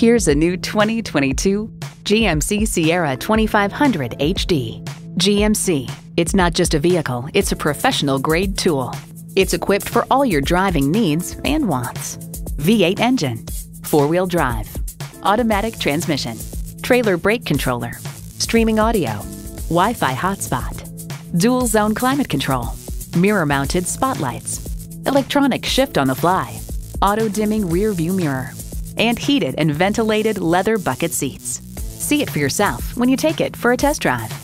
Here's a new 2022 GMC Sierra 2500 HD. GMC, it's not just a vehicle, it's a professional grade tool. It's equipped for all your driving needs and wants. V8 engine, four wheel drive, automatic transmission, trailer brake controller, streaming audio, Wi Fi hotspot, dual zone climate control, mirror mounted spotlights, electronic shift on the fly, auto dimming rear view mirror, and heated and ventilated leather bucket seats. See it for yourself when you take it for a test drive.